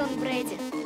Алан Брэди.